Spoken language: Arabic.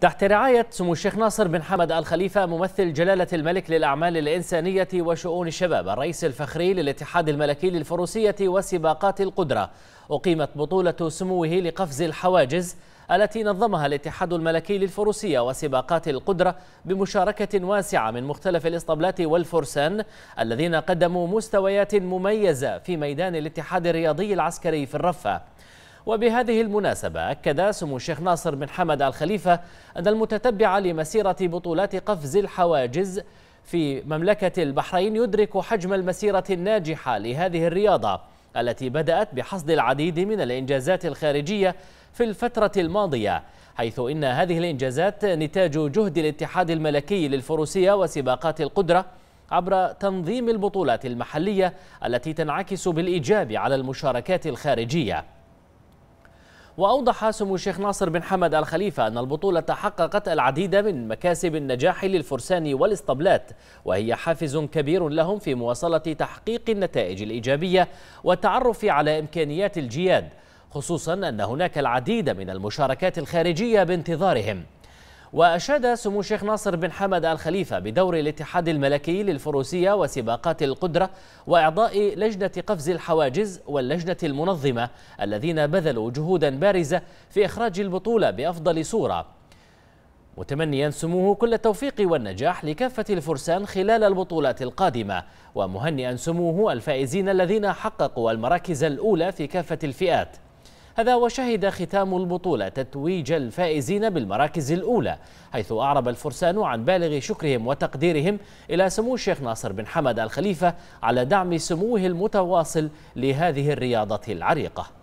تحت رعاية سمو الشيخ ناصر بن حمد الخليفة ممثل جلالة الملك للأعمال الإنسانية وشؤون الشباب الرئيس الفخري للاتحاد الملكي للفروسية وسباقات القدرة. أقيمت بطولة سموه لقفز الحواجز التي نظمها الاتحاد الملكي للفروسية وسباقات القدرة بمشاركة واسعة من مختلف الإسطبلات والفرسان الذين قدموا مستويات مميزة في ميدان الاتحاد الرياضي العسكري في الرفة. وبهذه المناسبة أكد سمو الشيخ ناصر بن حمد الخليفة أن المتتبع لمسيرة بطولات قفز الحواجز في مملكة البحرين يدرك حجم المسيرة الناجحة لهذه الرياضة التي بدأت بحصد العديد من الإنجازات الخارجية في الفترة الماضية حيث إن هذه الإنجازات نتاج جهد الاتحاد الملكي للفروسية وسباقات القدرة عبر تنظيم البطولات المحلية التي تنعكس بالإيجاب على المشاركات الخارجية. وأوضح سمو الشيخ ناصر بن حمد الخليفة أن البطولة حققت العديد من مكاسب النجاح للفرسان والاسطبلات وهي حافز كبير لهم في مواصلة تحقيق النتائج الإيجابية والتعرف على إمكانيات الجياد خصوصا أن هناك العديد من المشاركات الخارجية بانتظارهم. وأشاد سمو الشيخ ناصر بن حمد الخليفة بدور الاتحاد الملكي للفروسية وسباقات القدرة وإعضاء لجنة قفز الحواجز واللجنة المنظمة الذين بذلوا جهودا بارزة في إخراج البطولة بأفضل صورة. متمنيا سموه كل التوفيق والنجاح لكافة الفرسان خلال البطولات القادمة ومهنئا سموه الفائزين الذين حققوا المراكز الأولى في كافة الفئات. هذا وشهد ختام البطولة تتويج الفائزين بالمراكز الأولى حيث أعرب الفرسان عن بالغ شكرهم وتقديرهم إلى سمو الشيخ ناصر بن حمد الخليفة على دعم سموه المتواصل لهذه الرياضة العريقة.